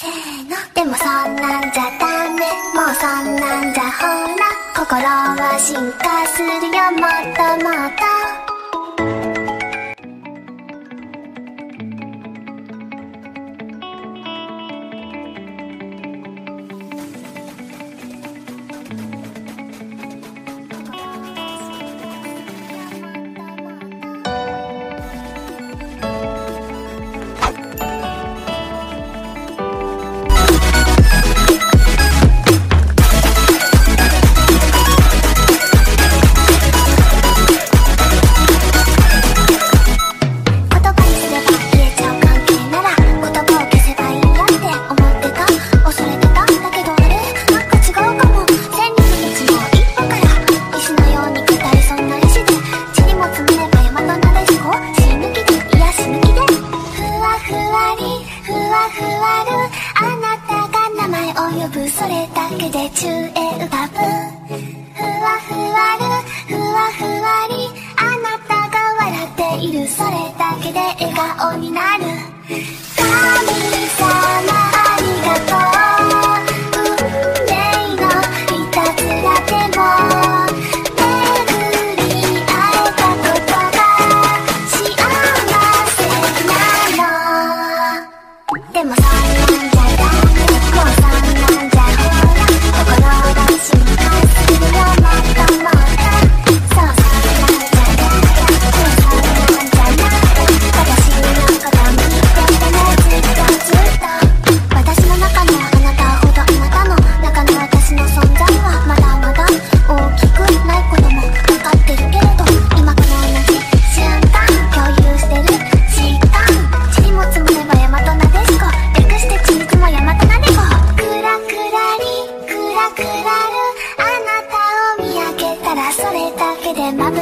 せーの。でもそんなんじゃダメ。もうそんなんじゃほら。心は進化するよ。もっともっと。にな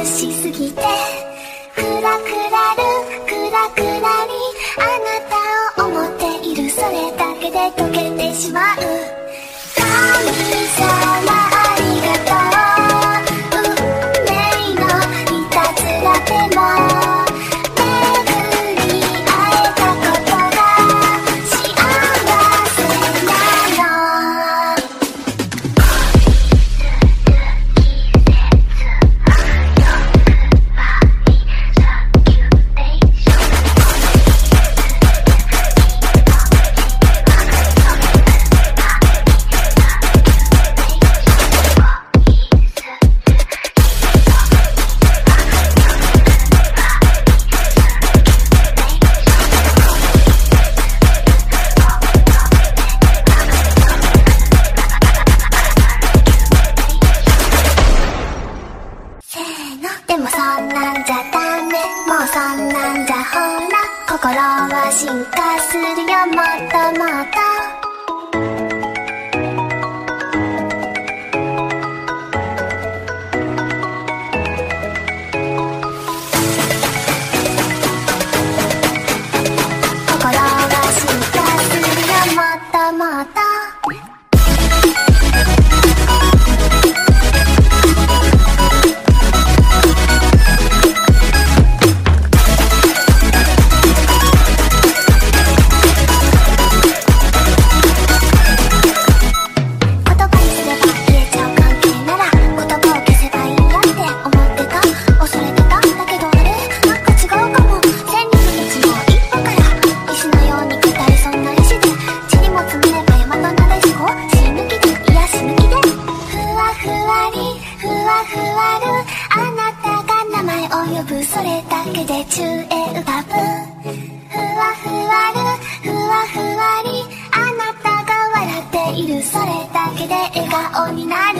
しすぎてクラクラるクラクラにあなたを思っている。それだけで溶けてしまう。心は進化するよもっともっと宅で中英パブふわふわるふわふわり。あなたが笑っている。それだけで笑顔になる。